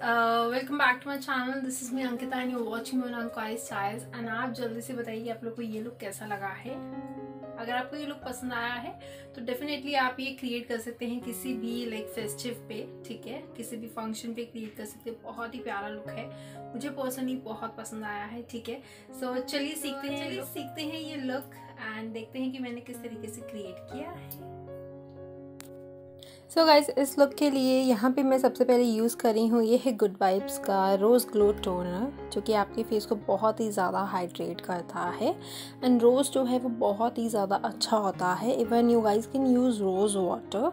Back to my channel. This is me Ankita and you're watching me on Ankoi's Styles and आप जल्दी से बताइए कि आप लोग को ये लुक कैसा लगा है? अगर आपको ये लुक पसंद आया है तो डेफिनेटली आप ये क्रिएट कर सकते हैं किसी भी लाइक फेस्टिव पे ठीक है? किसी भी फ़ंक्शन पे क्रिएट कर सकते हैं। बहुत ही प्यारा लुक है। मुझे पर्सनली बहुत पसंद आया है ठीक है? सो so, चलिए सीखते हैं चलिए सीखते हैं ये लुक एंड देखते हैं कि मैंने किस तरीके से क्रिएट किया है। सो so गाइज़ इस लुक के लिए यहाँ पे मैं सबसे पहले यूज़ कर रही हूँ, ये है गुड वाइब्स का रोज़ ग्लो टोनर जो कि आपके फेस को बहुत ही ज़्यादा हाइड्रेट करता है। एंड रोज़ जो है, वो बहुत ही ज़्यादा अच्छा होता है। Even you guys can use rose water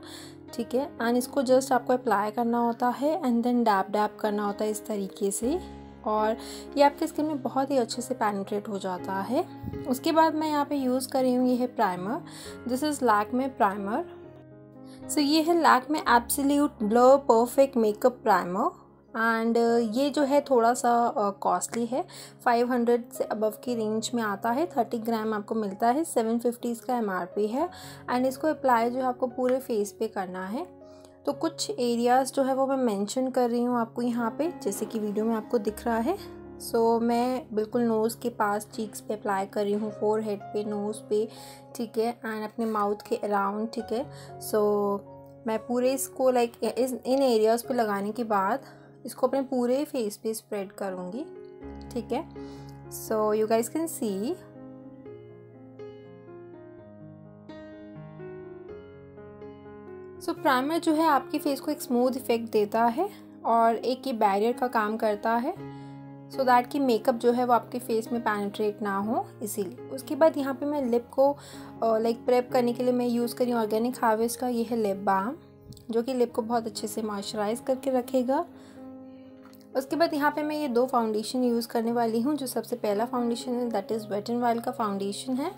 ठीक है? एंड इसको जस्ट आपको अप्लाई करना होता है एंड देन डैप डैप करना होता है इस तरीके से। और ये आपके स्किन में बहुत ही अच्छे से पैनिट्रेट हो जाता है। उसके बाद मैं यहाँ पे यूज़ कर रही हूँ, ये है primer this is Lakme primer so so, ये है Lakme absolute blur perfect makeup primer and ये जो है थोड़ा सा कॉस्टली uh, है. 500 से अबव की रेंज में आता है. 30 ग्राम आपको मिलता है. 750 इसका एम है. एंड इसको अप्लाई जो है आपको पूरे फेस पे करना है. तो कुछ एरियाज़ जो है वो मैं मेंशन कर रही हूँ आपको यहाँ पे जैसे कि वीडियो में आपको दिख रहा है. सो so, मैं बिल्कुल नोज़ के पास चीक्स पे अप्लाई कर रही हूँ फोर हेड पे नोज़ पे ठीक है? एंड अपने माउथ के अराउंड ठीक है? सो so, मैं पूरे इसको लाइक इस इन एरियाज़ पे लगाने के बाद इसको अपने पूरे फेस पे स्प्रेड करूँगी ठीक है? So you guys can see so primer जो है आपके फेस को एक स्मूथ इफ़ेक्ट देता है और एक ये बैरियर का काम करता है। सो so दैट कि मेकअप जो है वो आपके फेस में पैनिट्रेट ना हो इसीलिए। उसके बाद यहाँ पे मैं लिप को लाइक प्रेप करने के लिए मैं यूज़ करी ऑर्गेनिक हार्वेस्ट का ये है लिप बाम जो कि लिप को बहुत अच्छे से मॉइस्चराइज करके रखेगा। उसके बाद यहाँ पे मैं ये दो फाउंडेशन यूज़ करने वाली हूँ जो सबसे पहला फाउंडेशन है that is wet and wild का फाउंडेशन है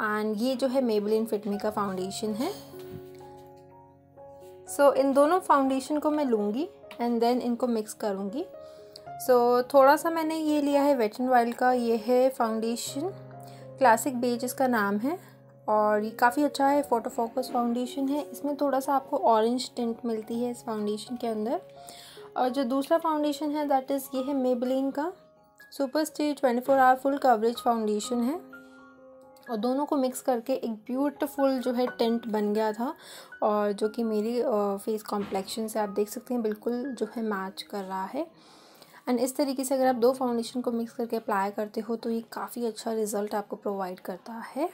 एंड ये जो है मेबलिन फिटमी का फाउंडेशन है। सो so, इन दोनों फाउंडेशन को मैं लूँगी एंड देन इनको मिक्स करूँगी। सो so, थोड़ा सा मैंने ये लिया है वेट एंड वाइल्ड का। ये है फाउंडेशन क्लासिक बेज इसका नाम है। और ये काफ़ी अच्छा है फ़ोटो फोकस फाउंडेशन है। इसमें थोड़ा सा आपको ऑरेंज टेंट मिलती है इस फाउंडेशन के अंदर। और जो दूसरा फाउंडेशन है दैट इज़ ये है मेबलिन का। Super stay twenty four hour full coverage foundation है। और दोनों को मिक्स करके एक ब्यूटीफुल जो है टेंट बन गया था। और जो कि मेरी फेस कॉम्प्लेक्शन से आप देख सकते हैं बिल्कुल जो है मैच कर रहा है। एंड इस तरीके से अगर आप दो फाउंडेशन को मिक्स करके अप्लाई करते हो तो ये काफ़ी अच्छा रिज़ल्ट आपको प्रोवाइड करता है।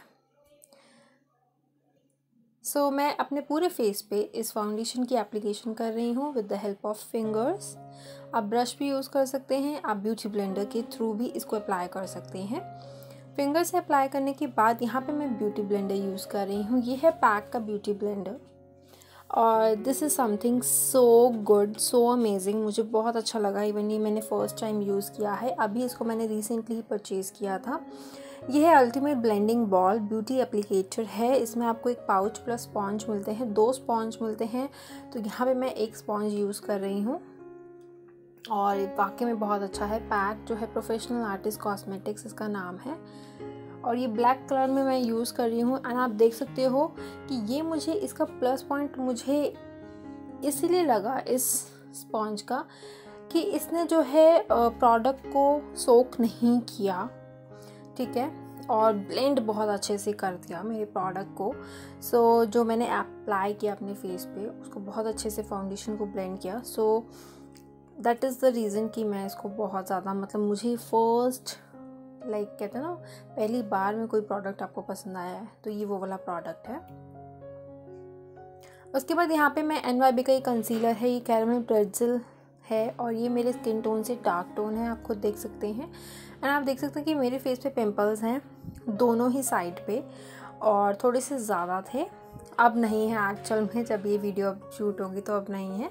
सो so, मैं अपने पूरे फेस पे इस फाउंडेशन की एप्लीकेशन कर रही हूँ with the help of fingers आप ब्रश भी यूज़ कर सकते हैं आप ब्यूटी ब्लेंडर के थ्रू भी इसको अप्लाई कर सकते हैं। फिंगर से अप्लाई करने के बाद यहाँ पे मैं ब्यूटी ब्लेंडर यूज़ कर रही हूँ। ये है पैक का ब्यूटी ब्लेंडर और this is something so good so amazing मुझे बहुत अच्छा लगा इवन ये मैंने फ़र्स्ट टाइम यूज़ किया है। अभी इसको मैंने रिसेंटली ही परचेज़ किया था। यह है ultimate blending ball beauty applicator है। इसमें आपको एक पाउच प्लस स्पॉन्ज मिलते हैं। दो स्पॉन्ज मिलते हैं। तो यहाँ पे मैं एक स्पॉन्ज यूज़ कर रही हूँ। और वाकई में बहुत अच्छा है। पैक जो है प्रोफेशनल आर्टिस्ट कॉस्मेटिक्स इसका नाम है। और ये ब्लैक कलर में मैं यूज़ कर रही हूँ एंड आप देख सकते हो कि ये मुझे इसका प्लस पॉइंट मुझे इसलिए लगा इस स्पॉन्ज का कि इसने जो है प्रोडक्ट को सोक नहीं किया ठीक है? और ब्लेंड बहुत अच्छे से कर दिया मेरे प्रोडक्ट को। सो so, जो मैंने अप्लाई किया अपने फेस पे उसको बहुत अच्छे से फाउंडेशन को ब्लेंड किया। So that is the reason कि मैं इसको बहुत ज़्यादा मतलब मुझे फ़र्स्ट लाइक कहते हैं ना, पहली बार में कोई प्रोडक्ट आपको पसंद आया है तो ये वो वाला प्रोडक्ट है। उसके बाद यहाँ पे मैं एन वाई बी का ये कंसीलर है, ये कैरमल प्रेजल है और ये मेरे स्किन टोन से डार्क टोन है, आप खुद देख सकते हैं। एंड आप देख सकते हैं कि मेरे फेस पे पिंपल्स हैं, दोनों ही साइड पे और थोड़े से ज़्यादा थे। अब नहीं है एक्चुअल में, जब ये वीडियो अब शूट होगी तो अब नहीं है।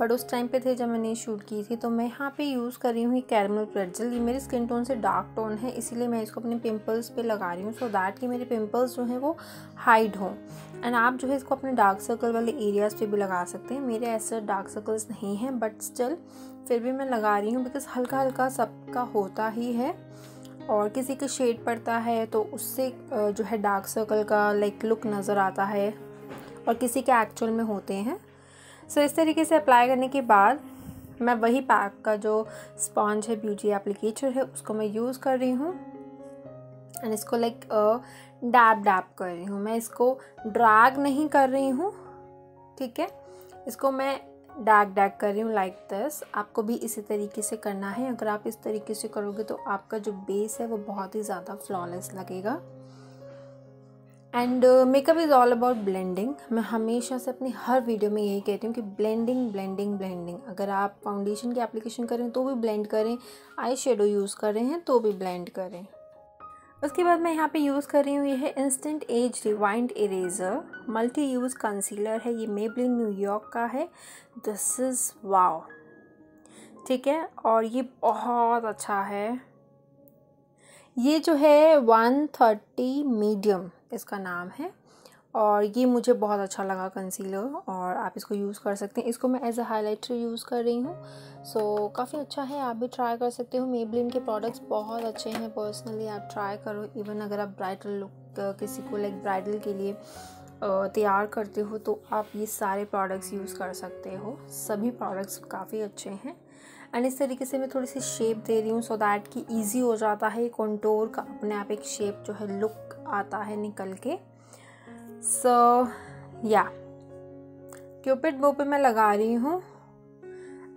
बट उस टाइम पे थे जब मैंने शूट की थी तो मैं यहाँ पे यूज़ कर रही हूँ कैरमल प्रेटजल ये मेरी स्किन टोन से डार्क टोन है, इसीलिए मैं इसको अपने पिंपल्स पे लगा रही हूँ। सो दैट कि मेरे पिंपल्स जो हैं वो हाइड हों। एंड आप जो है इसको अपने डार्क सर्कल वाले एरियाज़ पे भी लगा सकते हैं। मेरे ऐसे डार्क सर्कल्स नहीं हैं बट स्टिल फिर भी मैं लगा रही हूँ बिकॉज़ हल्का हल्का सबका होता ही है। और किसी का शेड पड़ता है तो उससे जो है डार्क सर्कल का लाइक लुक नज़र आता है और किसी के एक्चुअल में होते हैं। सो so, इस तरीके से अप्लाई करने के बाद मैं वही पैक का जो स्पॉन्ज है ब्यूटी एप्लीकेटर है उसको मैं यूज़ कर रही हूँ। एंड इसको लाइक डैब डैब कर रही हूँ। मैं इसको ड्रैग नहीं कर रही हूँ ठीक है? इसको मैं डैग डैग कर रही हूँ लाइक दिस आपको भी इसी तरीके से करना है। अगर आप इस तरीके से करोगे तो आपका जो बेस है वो बहुत ही ज़्यादा फ्लॉलेस लगेगा। And makeup is all about blending मैं हमेशा से अपनी हर वीडियो में यही कहती हूँ कि ब्लेंडिंग ब्लेंडिंग ब्लेंडिंग अगर आप फाउंडेशन की एप्लीकेशन करें तो भी ब्लेंड करें। आई शेडो यूज़ कर रहे हैं तो भी ब्लेंड करें। उसके बाद मैं यहाँ पे यूज़ कर रही हूँ, ये है instant age rewind eraser multi use concealer है, ये मेबलिन न्यूयॉर्क का है। दिस इज़ वाओ ठीक है, और ये बहुत अच्छा है। ये जो है वन थर्टी मीडियम इसका नाम है। और ये मुझे बहुत अच्छा लगा कंसीलर और आप इसको यूज़ कर सकते हैं। इसको मैं एज अ हाईलाइटर यूज़ कर रही हूँ। सो so, काफ़ी अच्छा है आप भी ट्राई कर सकते हो। मेबलिन के प्रोडक्ट्स बहुत अच्छे हैं पर्सनली आप ट्राई करो। इवन अगर आप ब्राइडल लुक किसी को लाइक ब्राइडल के लिए तैयार करते हो तो आप ये सारे प्रोडक्ट्स यूज़ कर सकते हो। सभी प्रोडक्ट्स काफ़ी अच्छे हैं। एंड इस तरीके से मैं थोड़ी सी शेप दे रही हूँ सो दैट कि ईजी हो जाता है कॉन्टोर का अपने आप एक शेप जो है लुक आता है निकल के। सो या क्यूपिड बो पे मैं लगा रही हूँ।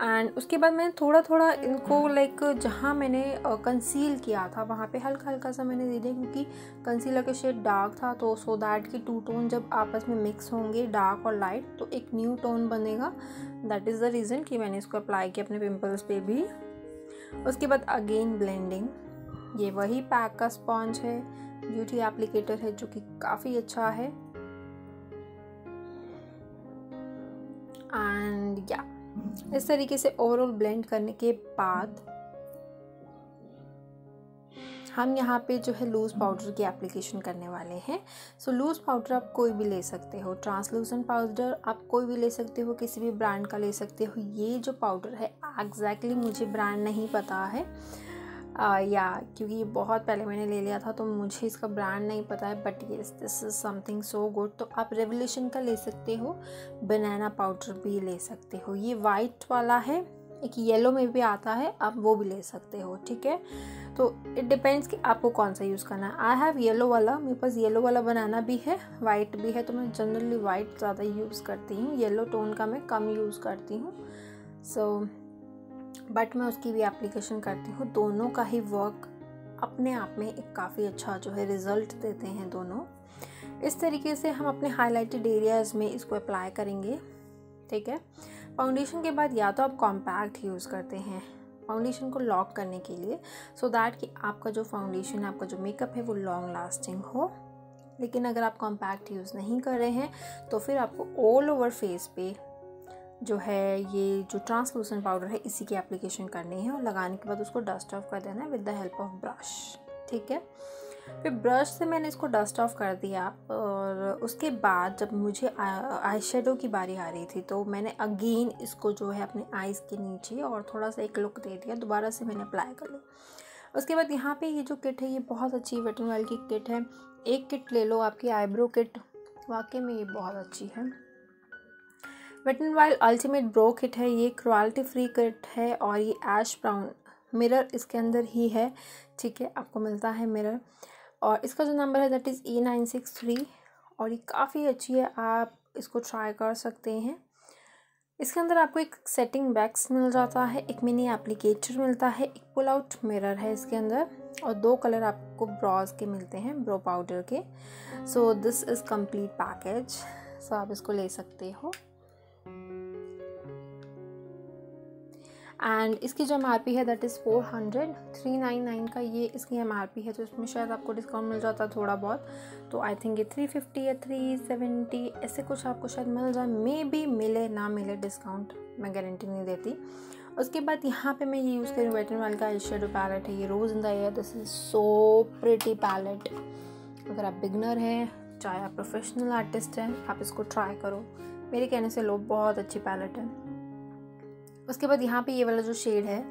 एंड उसके बाद मैंने थोड़ा थोड़ा इनको लाइक जहाँ मैंने कंसील किया था, वहाँ पे हल्का हल्का सा मैंने दे दिया क्योंकि कंसीलर का शेड डार्क था तो सो दैट कि टू टोन जब आपस में मिक्स होंगे डार्क और लाइट तो एक न्यू टोन बनेगा। दैट इज़ द रीज़न कि मैंने इसको अप्लाई किया अपने पिम्पल्स पे भी। उसके बाद अगेन ब्लेंडिंग ये वही पैक का स्पॉन्ज है ब्यूटी एप्लीकेटर है, जो कि काफ़ी अच्छा है। एंड या इस तरीके से ओवरऑल ब्लेंड करने के बाद हम यहाँ पे जो है लूज़ पाउडर की एप्लीकेशन करने वाले हैं। सो लूज़ पाउडर आप कोई भी ले सकते हो। ट्रांसलूसेंट पाउडर आप कोई भी ले सकते हो, किसी भी ब्रांड का ले सकते हो। ये जो पाउडर है एग्जैक्टली exactly मुझे ब्रांड नहीं पता है। या क्योंकि ये बहुत पहले मैंने ले लिया था तो मुझे इसका ब्रांड नहीं पता है बट ये this is something so good तो आप रेवोल्यूशन का ले सकते हो बनाना पाउडर भी ले सकते हो। ये वाइट वाला है एक येलो में भी आता है आप वो भी ले सकते हो ठीक है? तो इट डिपेंड्स कि आपको कौन सा यूज़ करना है। आई हैव येलो वाला मेरे पास येलो वाला बनाना भी है वाइट भी है तो मैं जनरली वाइट ज़्यादा यूज़ करती हूँ येलो टोन का मैं कम यूज़ करती हूँ। सो so, बट मैं उसकी भी एप्लीकेशन करती हूँ। दोनों का ही वर्क अपने आप में एक काफ़ी अच्छा जो है रिज़ल्ट देते हैं दोनों। इस तरीके से हम अपने हाईलाइटेड एरियाज़ में इसको अप्लाई करेंगे, ठीक है? फाउंडेशन के बाद या तो आप कॉम्पैक्ट यूज़ करते हैं फाउंडेशन को लॉक करने के लिए सो so दैट कि आपका जो फाउंडेशन आपका जो मेकअप है वो लॉन्ग लास्टिंग हो। लेकिन अगर आप कॉम्पैक्ट यूज़ नहीं कर रहे हैं तो फिर आपको ऑल ओवर फेस पे जो है, ये जो ट्रांसलूसेंट पाउडर है, इसी की एप्लीकेशन करनी है और लगाने के बाद उसको डस्ट ऑफ़ कर देना है with the help of brush ठीक है? फिर ब्रश से मैंने इसको डस्ट ऑफ़ कर दिया और उसके बाद जब मुझे आई शेडो की बारी आ रही थी तो मैंने अगेन इसको जो है अपने आइज़ के नीचे और थोड़ा सा एक लुक दे दिया, दोबारा से मैंने अप्लाई कर लिया। उसके बाद यहाँ पे ये जो किट है, ये बहुत अच्छी वेटन वाइल की किट है। एक किट ले लो, आपकी आईब्रो किट वाकई में ये बहुत अच्छी है। Wet and wild ultimate brow kit है, ये क्वालिटी फ्री किट है और ये ऐश ब्राउन मिरर इसके अंदर ही है। ठीक है, आपको मिलता है मिरर और इसका जो नंबर है that is E nine six three और ये काफ़ी अच्छी है, आप इसको ट्राई कर सकते हैं। इसके अंदर आपको एक सेटिंग बैग्स मिल जाता है, एक मिनी एप्लीकेटर मिलता है, एक पुल आउट मिरर है इसके अंदर। और दो कलर आपको ब्रॉज के मिलते हैं ब्रो पाउडर के। So this is complete package so आप इसको ले सकते हो। एंड इसकी जो एम आर पी है that is four hundred three nine nine का ये इसकी एम आर पी है तो इसमें शायद आपको डिस्काउंट मिल जाता थोड़ा बहुत। तो आई थिंक ये थ्री फिफ्टी या थ्री सेवेंटी ऐसे कुछ आपको शायद मिल जाए। मे बी मिले, ना मिले डिस्काउंट मैं गारंटी नहीं देती। उसके बाद यहाँ पे मैं ये यूज़ करूँ वेटन वाल का आई शेडो पैलेट है। ये rose in the air this is so pretty palette अगर आप बिगनर हैं, चाहे आप प्रोफेशनल आर्टिस्ट हैं, आप इसको ट्राई करो। मेरे कहने से लो बहुत अच्छी पैलेट है। उसके बाद यहाँ पे ये वाला जो शेड है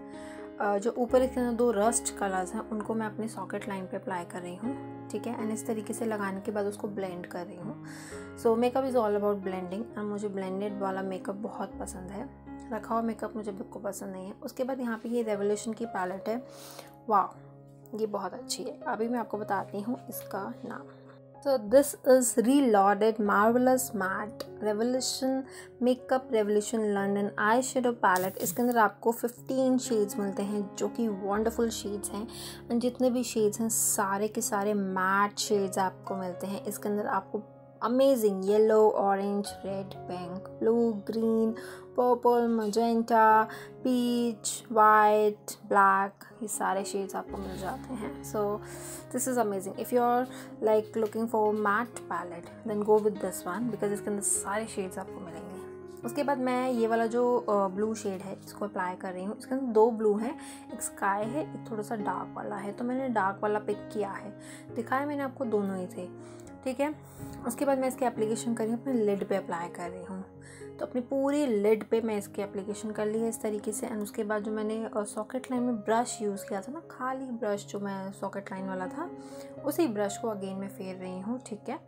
जो ऊपर इसके अंदर दो रस्ट कलर्स हैं, उनको मैं अपनी सॉकेट लाइन पे अप्लाई कर रही हूँ, ठीक है? एंड इस तरीके से लगाने के बाद उसको ब्लेंड कर रही हूँ। So makeup is all about blending and मुझे ब्लेंडेड वाला मेकअप बहुत पसंद है। रखा हुआ मेकअप मुझे बिल्कुल पसंद नहीं है। उसके बाद यहाँ पे ये रेवोल्यूशन की पैलेट है। वाह ये बहुत अच्छी है। अभी मैं आपको बताती हूँ इसका नाम। So, this is Reloaded Marvelous Matte Revolution makeup revolution London eye shadow palette इसके अंदर आपको 15 शेड्स मिलते हैं, जो कि वंडरफुल शेड्स हैं। एंड जितने भी शेड्स हैं, सारे के सारे मैट शेड्स आपको मिलते हैं। इसके अंदर आपको amazing, yellow, orange, red, pink, blue, green, purple, magenta, peach, white, black. ये सारे शेड्स आपको मिल जाते हैं. So this is amazing if you are like looking for matte palette then go with this one because इसके अंदर सारे shades आपको मिलेंगे. उसके बाद मैं ये वाला जो ब्लू शेड है, इसको अप्लाई कर रही हूँ. इसके अंदर दो ब्लू हैं, एक स्काई है, एक थोड़ा सा डार्क वाला है. तो मैंने डार्क वाला पिक किया है. दिखाया मैंने आपको दोनों ही थे. ठीक है? उसके बाद मैं इसकी एप्लीकेशन कर रही हूँ, अपने लिड पे अप्लाई कर रही हूँ। तो अपनी पूरी लिड पे मैं इसकी एप्लीकेशन कर ली है इस तरीके से। एंड उसके बाद जो मैंने सॉकेट लाइन में ब्रश यूज़ किया था ना, खाली ब्रश जो मैं सॉकेट लाइन वाला था, उसी ब्रश को अगेन मैं फेर रही हूँ, ठीक है?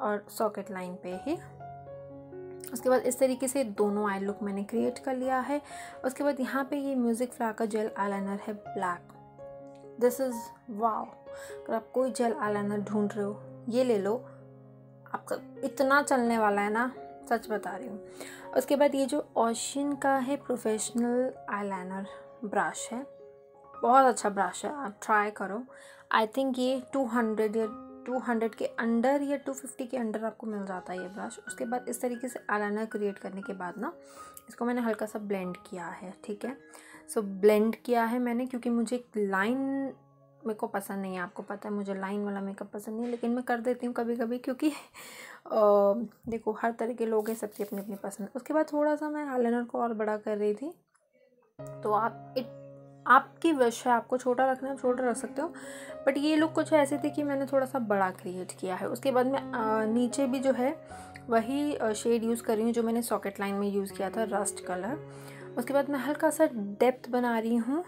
और सॉकेट लाइन पे ही। उसके बाद इस तरीके से दोनों आई लुक मैंने क्रिएट कर लिया है। उसके बाद यहाँ पे ये म्यूज़िक फ्ला का जेल आईलाइनर है ब्लैक दिस इज़ वाओ अगर आप कोई जेल आईलाइनर ढूंढ रहे हो ये ले लो। आपका इतना चलने वाला है ना सच बता रही हूँ। उसके बाद ये जो ओशियन का है प्रोफेशनल आईलाइनर ब्रश है बहुत अच्छा ब्रश है आप ट्राई करो। आई थिंक ये टू हंड्रेड या टू हंड्रेड के अंडर या टू फिफ्टी के अंडर आपको मिल जाता है ये ब्रश उसके बाद इस तरीके से आईलाइनर क्रिएट करने के बाद ना इसको मैंने हल्का सा ब्लेंड किया है ठीक है? सो so, ब्लेंड किया है मैंने क्योंकि मुझे एक लाइन मेरे को पसंद नहीं है आपको पता है मुझे लाइन वाला मेकअप पसंद नहीं है लेकिन मैं कर देती हूँ कभी कभी क्योंकि आ, देखो हर तरह के लोग हैं सबकी अपनी अपनी पसंद उसके बाद थोड़ा सा मैं आईलाइनर को और बड़ा कर रही थी। तो आप इट आपकी विश है आपको छोटा रखना है छोटा रख सकते हो बट ये लुक कुछ ऐसे थे कि मैंने थोड़ा सा बड़ा क्रिएट किया है। उसके बाद मैं आ, नीचे भी जो है वही शेड यूज़ कर रही हूँ जो मैंने सॉकेट लाइन में यूज़ किया था रस्ट कलर उसके बाद मैं हल्का सा डेप्थ बना रही हूँ।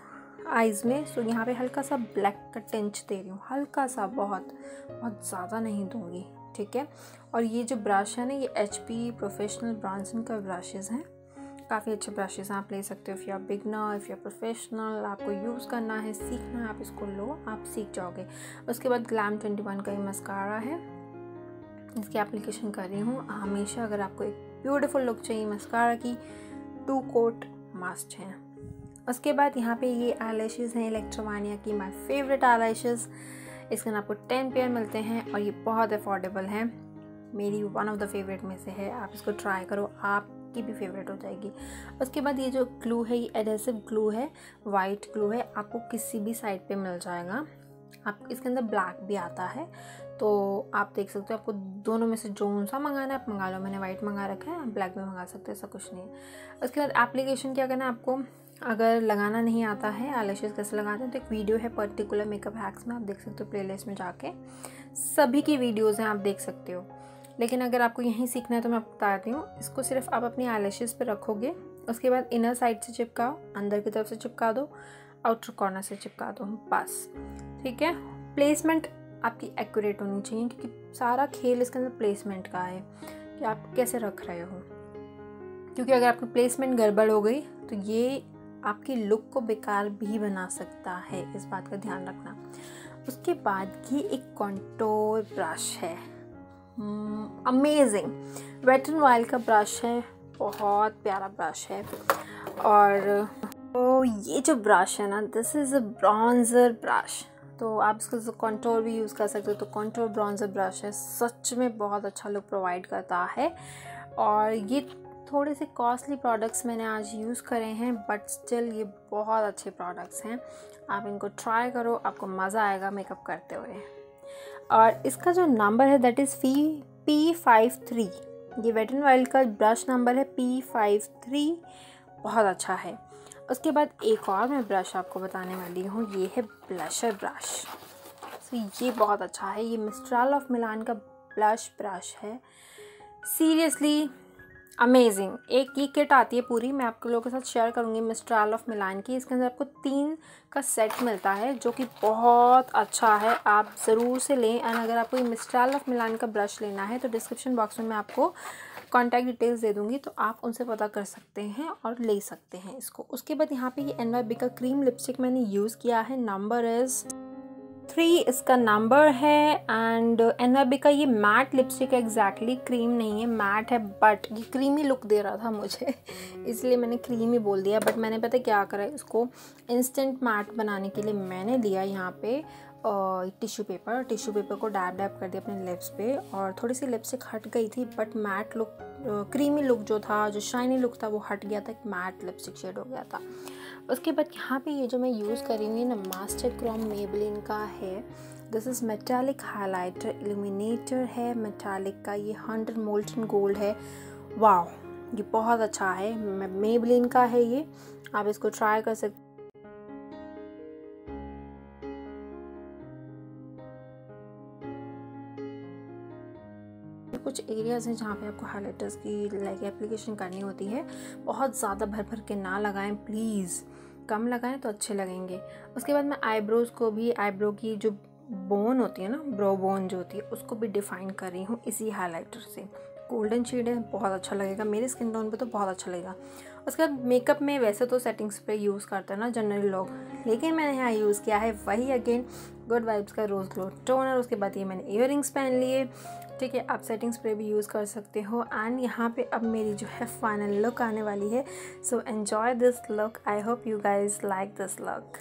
आइज़ में सो यहाँ पे हल्का सा ब्लैक का टेंच दे रही हूँ। हल्का सा बहुत बहुत ज़्यादा नहीं दूँगी, ठीक है? और ये जो ब्रश है ना, ये एच पी प्रोफेशनल ब्रांसन का ब्रशेज़ हैं। काफ़ी अच्छे ब्रशेज़ आप ले सकते हो। If you are beginner if you are professional आपको यूज़ करना है, सीखना है, आप इसको लो, आप सीख जाओगे। उसके बाद ग्लैम ट्वेंटी वन का ये मस्कारा है। इसकी एप्लीकेशन कर रही हूँ। हमेशा अगर आपको एक ब्यूटीफुल लुक चाहिए मस्कारा की टू कोट मस्ट हैं। उसके बाद यहाँ पे ये आई हैं इलेक्ट्रोमानिया की माई फेवरेट आई इसके अंदर आपको टेन पेयर मिलते हैं और ये बहुत अफोर्डेबल है। मेरी वन ऑफ़ द फेवरेट में से है। आप इसको ट्राई करो, आपकी भी फेवरेट हो जाएगी। उसके बाद ये जो ग्लू है, ये एडेसिव ग्लू है वाइट ग्लू है, आपको किसी भी साइड पे मिल जाएगा। आप, इसके अंदर ब्लैक भी आता है। तो आप देख सकते हो, आपको दोनों में से जो सा मंगाना है, आप मंगा लो। मैंने वाइट मंगा रखा है, आप ब्लैक भी मंगा सकते हो, ऐसा कुछ नहीं है। उसके बाद एप्लीकेशन क्या करना है आपको? अगर लगाना नहीं आता है आलेशेस कैसे लगाते हैं? तो एक वीडियो है पर्टिकुलर मेकअप हैक्स में, आप देख सकते हो प्लेलिस्ट में जाके। सभी की वीडियोज़ हैं, आप देख सकते हो। लेकिन अगर आपको यहीं सीखना है तो मैं आपको बताती हूँ, इसको सिर्फ़ आप अपनी आलेशेस पे रखोगे, उसके बाद इनर साइड से चिपकाओ, अंदर की तरफ़ से चिपका दो आउटर कॉर्नर से चिपका दो, बस। ठीक है? प्लेसमेंट आपकी एक्यूरेट होनी चाहिए, क्योंकि सारा खेल इसके अंदर प्लेसमेंट का है, कि आप कैसे रख रहे हो। क्योंकि अगर आपकी प्लेसमेंट गड़बड़ हो गई तो ये आपकी लुक को बेकार भी बना सकता है, इस बात का ध्यान रखना। उसके बाद ये एक कॉन्टोर ब्रश है। अमेजिंग वेट एंड वाइल्ड का ब्रश है, बहुत प्यारा ब्रश है। और तो ये जो ब्रश है ना this is a bronzer brush तो आप इसका कॉन्टोर भी यूज़ कर सकते हो तो कॉन्टोर ब्रॉन्ज़र ब्रश है। सच में बहुत अच्छा लुक प्रोवाइड करता है। और ये थोड़े से कॉस्टली प्रोडक्ट्स मैंने आज यूज़ करे हैं बट स्टिल ये बहुत अच्छे प्रोडक्ट्स हैं। आप इनको ट्राई करो, आपको मज़ा आएगा मेकअप करते हुए। और इसका जो नंबर है दैट इज़ फ़ी पी फाइव थ्री ये वेट एंड वाइल्ड का ब्रश नंबर है पी फाइव थ्री बहुत अच्छा है। उसके बाद एक और मैं ब्रश आपको बताने वाली हूँ, ये है ब्लशर ब्रश तो ये बहुत अच्छा है। ये मिस्ट्राल ऑफ़ मिलान का ब्लश ब्रश है। सीरियसली अमेजिंग एक ये किट आती है पूरी, मैं आपके लोगों के साथ शेयर करूँगी मिस्ट्राल ऑफ़ मिलान की। इसके अंदर आपको तीन का सेट मिलता है, जो कि बहुत अच्छा है। आप ज़रूर से लें। एंड अगर आपको ये मिस्ट्राल ऑफ़ मिलान का ब्रश लेना है तो डिस्क्रिप्शन बॉक्स में मैं आपको कॉन्टैक्ट डिटेल्स दे दूँगी तो आप उनसे पता कर सकते हैं और ले सकते हैं इसको। उसके बाद यहाँ पे ये एन वाई बी का क्रीम लिपस्टिक मैंने यूज़ किया है। नंबर इज़ थ्री इसका नंबर है एंड एन का ये मैट लिपस्टिक है एग्जैक्टली क्रीम नहीं है मैट है बट ये क्रीमी लुक दे रहा था मुझे, इसलिए मैंने क्रीम ही बोल दिया बट मैंने पता क्या करा इसको इंस्टेंट मैट बनाने के लिए मैंने लिया यहाँ पे टिश्यू पेपर टिश्यू पेपर को डैब डैब कर दिया अपने लिप्स पे, और थोड़ी सी लिपस्टिक हट गई थी but matte look creamy look जो था, जो शाइनी लुक था, वो हट गया था, एक मैट लिपस्टिक शेड हो गया था। उसके बाद यहाँ पे ये जो मैं यूज़ करी हुई ना मास्टर क्रोम मेबलिन का है। This is metallic highlighter illuminator है मेटालिक का ये हंड्रेड मोल्टन गोल्ड है। वाह ये बहुत अच्छा है। मेबलिन का है ये। आप इसको ट्राई कर सकते कुछ एरियाज़ हैं जहाँ पे आपको हाईलाइटर्स की लाइक एप्लीकेशन करनी होती है। बहुत ज़्यादा भर भर के ना लगाएँ प्लीज़ कम लगाएँ तो अच्छे लगेंगे। उसके बाद मैं आईब्रोज़ को भी आईब्रो की जो बोन होती है ना ब्रो बोन जो होती है, उसको भी डिफ़ाइन कर रही हूँ इसी हाईलाइटर से। गोल्डन शेड है, बहुत अच्छा लगेगा। मेरे स्किन टोन पे तो बहुत अच्छा लगेगा। उसके बाद मेकअप में वैसे तो सेटिंग्स पे यूज़ करते हैं ना जनरली लोग, लेकिन मैंने यहाँ यूज़ किया है वही अगेन गुड वाइब्स का रोज़ ग्लो टोनर उसके बाद ये मैंने इयर पहन लिए। ठीक है, आप सेटिंग्स पे भी यूज़ कर सकते हो। एंड यहाँ पे अब मेरी जो है फाइनल लुक आने वाली है। So enjoy this look I hope you guys like this look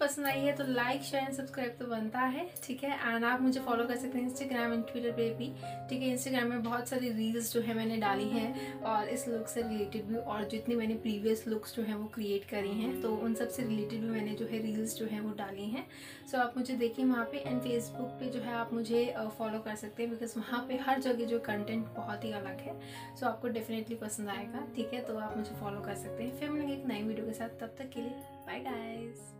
पसंद आई है तो लाइक शेयर एंड सब्सक्राइब तो बनता है, ठीक है? एंड आप मुझे फॉलो कर सकते हैं इंस्टाग्राम एंड ट्विटर पे भी, ठीक है? इंस्टाग्राम में बहुत सारी रील्स जो है मैंने डाली हैं, और इस लुक से रिलेटेड भी, और जितनी मैंने प्रीवियस लुक्स जो है वो क्रिएट करी हैं तो उन सबसे रिलेटेड भी मैंने जो है रील्स जो है वो डाली हैं। सो आप मुझे देखिए वहाँ पे एंड फेसबुक पे जो है आप मुझे फॉलो कर सकते हैं बिकॉज़ वहाँ पे हर जगह जो कंटेंट बहुत ही अलग है सो आपको डेफिनेटली पसंद आएगा, ठीक है? तो आप मुझे फॉलो कर सकते हैं। फिर मिलेंगे एक नई वीडियो के साथ, तब तक के लिए बाय गाइज़